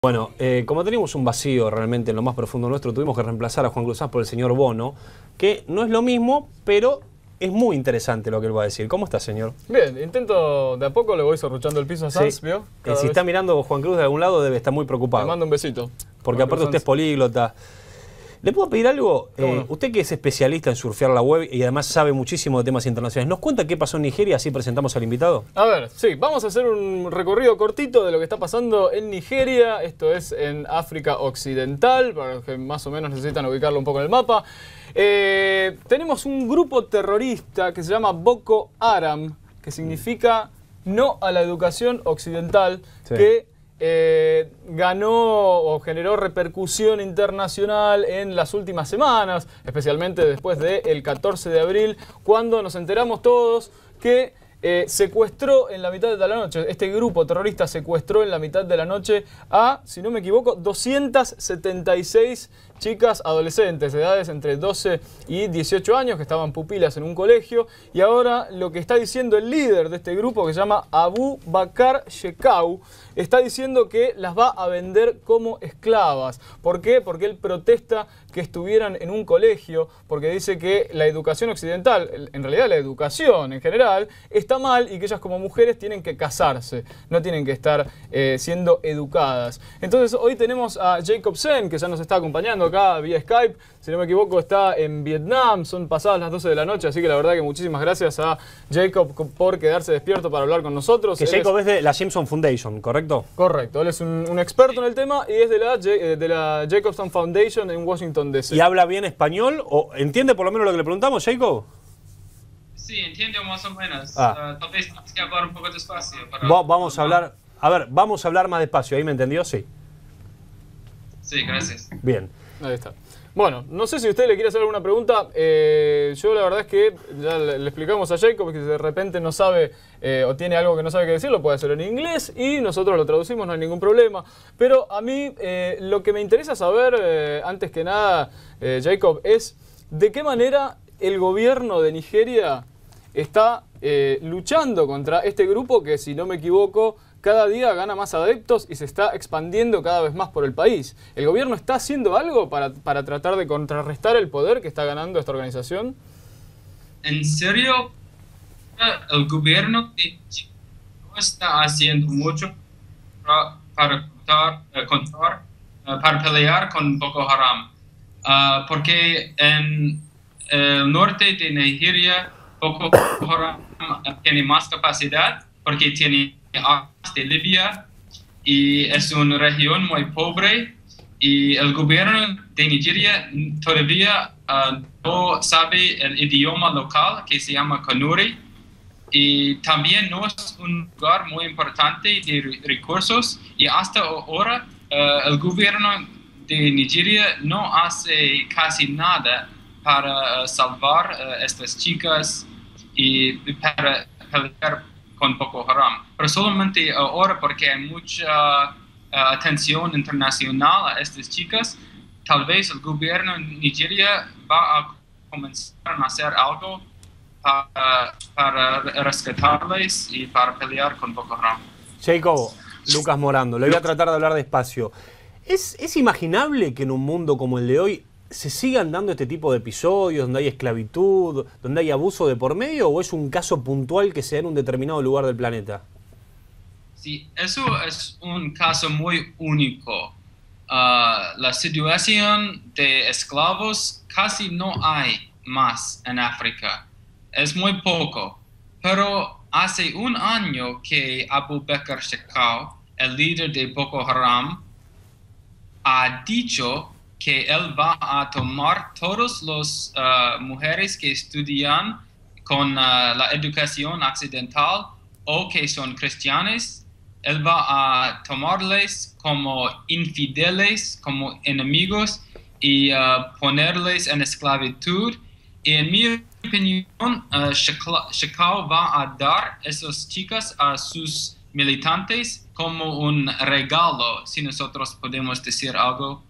Bueno, eh, como teníamos un vacío realmente en lo más profundo nuestro, tuvimos que reemplazar a Juan Cruz por el señor Bono, que no es lo mismo, pero es muy interesante lo que él va a decir. ¿Cómo está, señor? Bien, intento de a poco, le voy sorruchando el piso a Sanz, ¿vio? Eh, si está mirando Juan Cruz de algún lado, debe estar muy preocupado. Le mando un besito. Porque aparte usted es políglota. ¿Le puedo pedir algo? Eh, usted que es especialista en surfear la web y además sabe muchísimo de temas internacionales, ¿nos cuenta qué pasó en Nigeria? Así presentamos al invitado. A ver, sí, vamos a hacer un recorrido cortito de lo que está pasando en Nigeria. Esto es en África Occidental, para los que más o menos necesitan ubicarlo un poco en el mapa. Eh, tenemos un grupo terrorista que se llama Boko Haram, que significa no a la educación occidental, que eh, ganó o generó repercusión internacional en las últimas semanas, especialmente después del 14 de abril, cuando nos enteramos todos que eh, secuestró en la mitad de la noche, este grupo terrorista secuestró en la mitad de la noche a, si no me equivoco, 276 chicas adolescentes de edades entre 12 y 18 años que estaban pupilas en un colegio y ahora lo que está diciendo el líder de este grupo que se llama Abu Bakar Shekau está diciendo que las va a vender como esclavas. ¿Por qué? Porque él protesta que estuvieran en un colegio, porque dice que la educación occidental, en realidad la educación en general, está mal y que ellas como mujeres tienen que casarse, no tienen que estar eh, siendo educadas. Entonces hoy tenemos a Jacob Sen, que ya nos está acompañando acá vía Skype, si no me equivoco está en Vietnam, son pasadas las 12 de la noche, así que la verdad que muchísimas gracias a Jacob por quedarse despierto para hablar con nosotros. Que Jacob es de la Simpson Foundation, ¿correcto? Correcto. él es un, experto en el tema y es de la, eh, de la Jacobson Foundation en Washington, D.C. ¿Y habla bien español? ¿O entiende por lo menos lo que le preguntamos, Jacob? Sí, entiendo más o menos. Ah. Uh, tal vez que hablar un poco despacio. vamos a hablar, a ver, vamos a hablar más despacio, ¿ahí me entendió? Sí. Sí, gracias. Bien. Ahí está. Bueno, no sé si usted le quiere hacer alguna pregunta. Eh, yo la verdad es que ya le, explicamos a Jacob que si de repente no sabe eh, o tiene algo que no sabe qué decir, lo puede hacer en inglés y nosotros lo traducimos, no hay ningún problema. Pero a mí eh, lo que me interesa saber, antes que nada, Jacob, es de qué manera el gobierno de Nigeria está luchando contra este grupo que, si no me equivoco, cada día gana más adeptos y se está expandiendo cada vez más por el país. ¿El gobierno está haciendo algo para, para tratar de contrarrestar el poder que está ganando esta organización? ¿En serio? El gobierno no está haciendo mucho para, eh, contar, eh, para pelear con Boko Haram. Ah, porque en el norte de Nigeria, Boko Haram tiene más capacidad porque tiene de Libia y es una región muy pobre y el gobierno de Nigeria todavía ah, no sabe el idioma local que se llama Kanuri y también no es un lugar muy importante de recursos y hasta ahora ah, el gobierno de Nigeria no hace casi nada para ah, salvar estas chicas y para pelear con Boko Haram. Pero solamente ahora porque hay mucha eh, atención internacional a estas chicas, tal vez el gobierno de Nigeria va a comenzar a hacer algo para, rescatarles y para pelear con Boko Haram. Jacob, Lucas Morando, le voy a tratar de hablar despacio. ¿Es, ¿Es imaginable que en un mundo como el de hoy se sigan dando este tipo de episodios donde hay esclavitud, donde hay abuso de por medio, o es un caso puntual que se da en un determinado lugar del planeta? Sí, eso es un caso muy único. Ah, la situación de esclavos casi no hay más en África. Es muy poco. Pero hace un año que Abu Bakr Shekau, el líder de Boko Haram, ha dicho que él va a tomar todas las uh, mujeres que estudian con uh, la educación occidental o que son cristianas, él va a tomarles como infideles, como enemigos y uh, ponerles en esclavitud. Y en mi opinión, Shekau va a dar esas chicas a sus militantes como un regalo, si nosotros podemos decir algo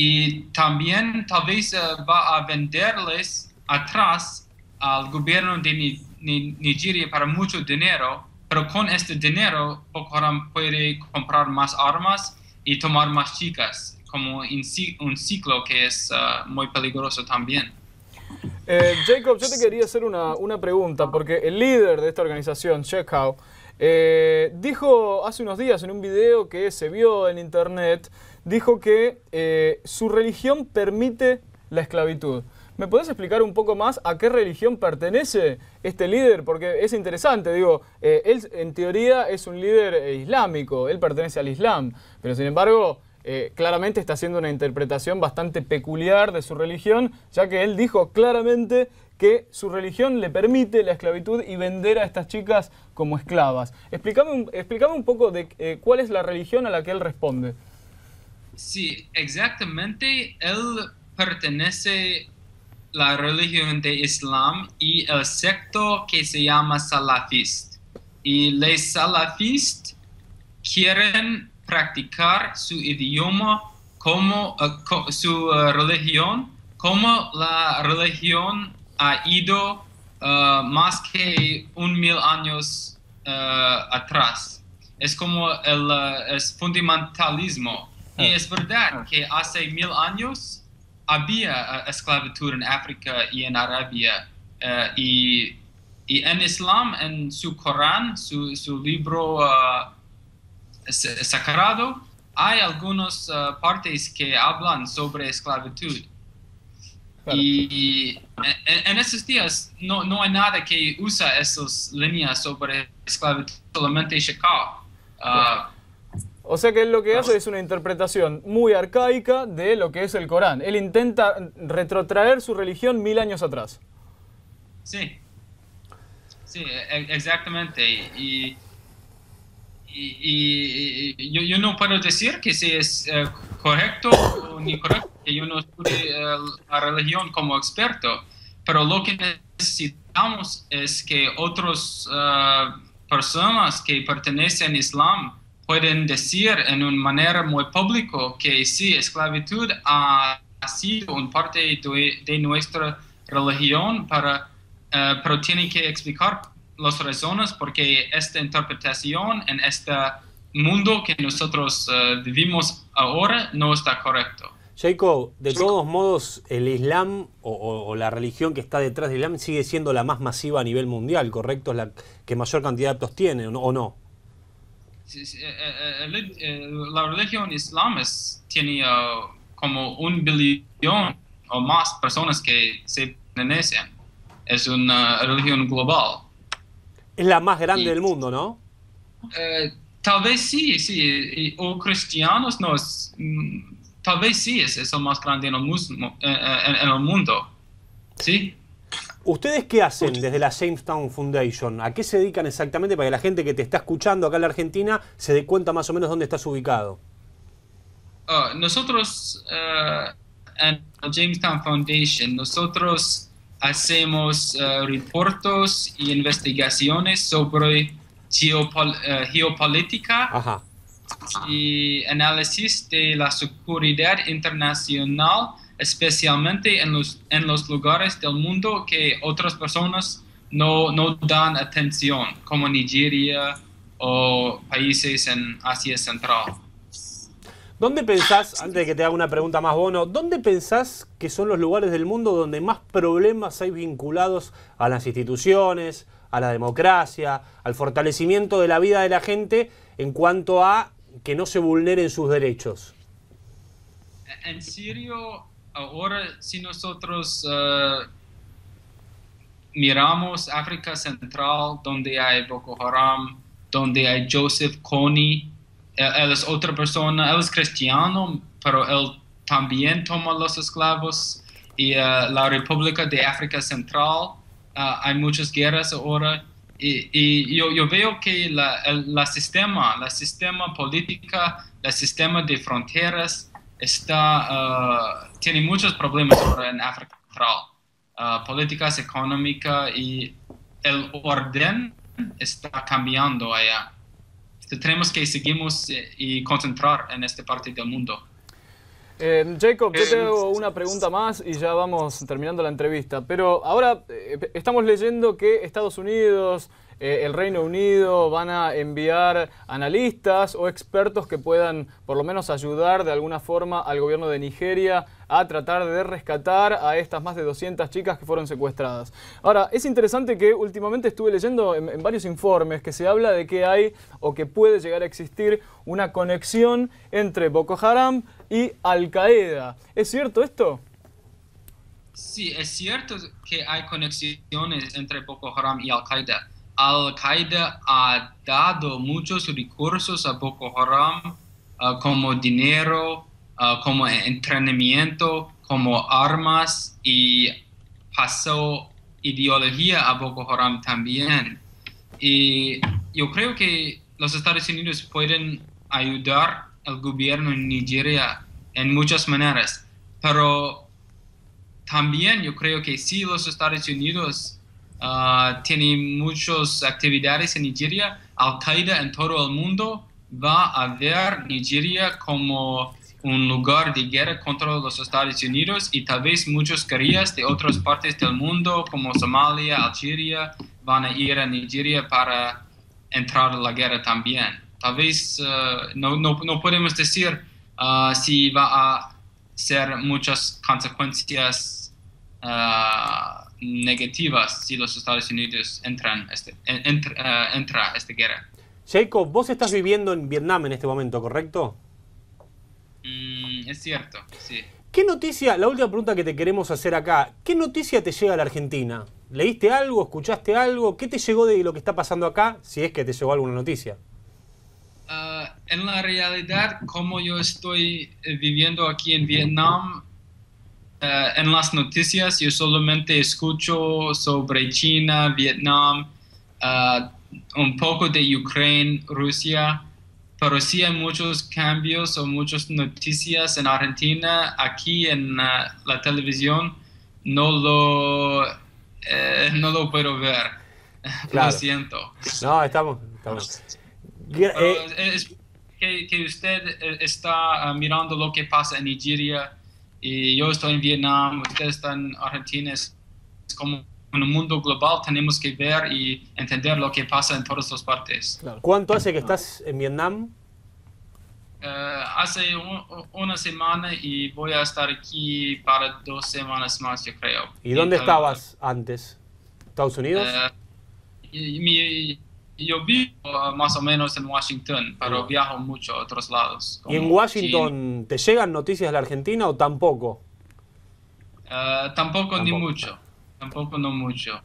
y también tal vez eh, va a venderles atrás al gobierno de Nigeria para mucho dinero, pero con este dinero Boko Haram puede comprar más armas y tomar más chicas, como un ciclo que es ah, muy peligroso también. Eh, Jacob, yo te quería hacer una, una, pregunta, porque el líder de esta organización, Chekhov, eh, dijo hace unos días en un video que se vio en internet, dijo que eh, su religión permite la esclavitud. ¿Me podés explicar un poco más a qué religión pertenece este líder? Porque es interesante, digo, eh, él en teoría es un líder islámico, él pertenece al Islam, pero sin embargo eh, claramente está haciendo una interpretación bastante peculiar de su religión, ya que él dijo claramente que su religión le permite la esclavitud y vender a estas chicas como esclavas. Explícame un, explícame un poco de eh, cuál es la religión a la que él responde. Sí, exactamente. Él pertenece la religión de Islam y el secto que se llama salafist. Y los salafistas quieren practicar su idioma como uh, su uh, religión, como la religión ha ido uh, más que un mil años atrás. Es como el fundamentalismo. Y ah. es verdad ah. que hace mil años había esclavitud en África y en Arabia. y, y, en Islam, en su Corán, su, su libro sagrado, hay algunas uh, partes que hablan sobre esclavitud. Y en, esos días no, no, hay nada que usa esas líneas sobre esclavitud, solamente Shekau. Uh, o sea que él lo que hace es una interpretación muy arcaica de lo que es el Corán. Él intenta retrotraer su religión mil años atrás. Sí, sí, e, exactamente. Y, y, yo, no puedo decir que si es eh, correcto o ni correcto, que yo no estudie eh, la religión como experto, pero lo que necesitamos es que otras eh, personas que pertenecen al Islam pueden decir en una manera muy pública que sí, esclavitud ha, sido una parte de, nuestra religión, para, pero tiene que explicar las razones porque esta interpretación en este mundo que nosotros eh, vivimos ahora no está correcto. Jacob, de todos modos, el Islam o, la religión que está detrás del Islam sigue siendo la más masiva a nivel mundial, ¿correcto? Es la que mayor cantidad de actos tiene, ¿o no? Sí, eh, eh, la religión islam tiene como un billón o más personas que se pertenecen. Es una religión global. Es la más grande del mundo, ¿no? Eh, tal vez sí, sí. o cristianos, no. Mm, tal vez sí es, es el más grande en el, eh, eh, en, el mundo. ¿Sí? ¿Ustedes qué hacen desde la Jamestown Foundation? ¿A qué se dedican exactamente para que la gente que te está escuchando acá en la Argentina se dé cuenta más o menos dónde estás ubicado? Ah, nosotros, en la Jamestown Foundation, nosotros hacemos uh, reportes y investigaciones sobre uh, geopolítica y análisis de la seguridad internacional, especialmente en los, en los lugares del mundo que otras personas no, no dan atención, como Nigeria o países en Asia Central. ¿Dónde pensás, antes de que te haga una pregunta más, Bono, ¿dónde pensás que son los lugares del mundo donde más problemas hay vinculados a las instituciones, a la democracia, al fortalecimiento de la vida de la gente en cuanto a que no se vulneren sus derechos? En serio, ahora si nosotros uh, miramos África Central, donde hay Boko Haram, donde hay Joseph Kony, él, es otra persona, él es cristiano, pero él también toma los esclavos. Y uh, la República de África Central, hay muchas guerras ahora. Y, yo, yo, veo que la, el sistema, la sistema política, el sistema de fronteras está, uh, tiene muchos problemas ahora en África Central. políticas económicas y el orden está cambiando allá tenemos que seguimos eh, y concentrar en esta parte del mundo. Eh, Jacob, yo Eh, te hago una pregunta más y ya vamos terminando la entrevista. Pero ahora eh, estamos leyendo que Estados Unidos, eh, el Reino Unido van a enviar analistas o expertos que puedan por lo menos ayudar de alguna forma al gobierno de Nigeria a tratar de rescatar a estas más de 200 chicas que fueron secuestradas. Ahora, es interesante que últimamente estuve leyendo en, en varios informes que se habla de que hay o que puede llegar a existir una conexión entre Boko Haram y Al Qaeda. ¿Es cierto esto? Sí, es cierto que hay conexiones entre Boko Haram y Al Qaeda. Al Qaeda ha dado muchos recursos a Boko Haram ah, como dinero, ah, como entrenamiento, como armas y pasó ideología a Boko Haram también. Y yo creo que los Estados Unidos pueden ayudar al gobierno en Nigeria en muchas maneras, pero también yo creo que si los Estados Unidos ah, tienen muchas actividades en Nigeria, Al Qaeda en todo el mundo va a ver Nigeria como un lugar de guerra contra los Estados Unidos y tal vez muchos guerrillas de otras partes del mundo como Somalia, Algeria van a ir a Nigeria para entrar en la guerra también. Tal vez ah, no, no, no podemos decir ah, si va a ser muchas consecuencias negativas si los Estados Unidos entran este, en- entra, entra a esta guerra. Jacob, vos estás viviendo en Vietnam en este momento, ¿correcto? Mm, es cierto, sí. ¿Qué noticia, la última pregunta que te queremos hacer acá, ¿qué noticia te llega a la Argentina? ¿Leíste algo? ¿Escuchaste algo? ¿Qué te llegó de lo que está pasando acá? Si es que te llegó alguna noticia. Ah, en la realidad, como yo estoy eh, viviendo aquí en Vietnam, en las noticias yo solamente escucho sobre China, Vietnam, ah, un poco de Ucrania, Rusia, pero sí hay muchos cambios o muchas noticias en Argentina. Aquí en ah, la televisión no lo, eh, no lo puedo ver. Claro. Lo siento. No, estamos. estamos. Gra- Pero eh, es que, que usted eh, está mirando lo que pasa en Nigeria y yo estoy en Vietnam, usted está en Argentina, es, como en un mundo global tenemos que ver y entender lo que pasa en todas las partes. ¿Cuánto hace que estás en Vietnam? Eh, hace un- una semana y voy a estar aquí para dos semanas más, yo creo. ¿Y dónde estabas antes? ¿Estados Unidos? Eh, y- yo vivo más o menos en Washington, pero viajo mucho a otros lados. ¿Y en Washington te llegan noticias de la Argentina o tampoco? Eh, tampoco, ni mucho. Tampoco no mucho.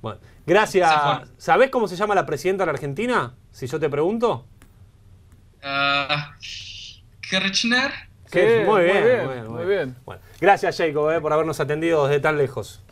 Bueno, gracias. ¿Sabés cómo se llama la presidenta de la Argentina? Si yo te pregunto. Eh, Kirchner. Sí, muy, bien, muy bien, muy bien, muy bien. Bueno, gracias, Jacob, eh, por habernos atendido desde tan lejos.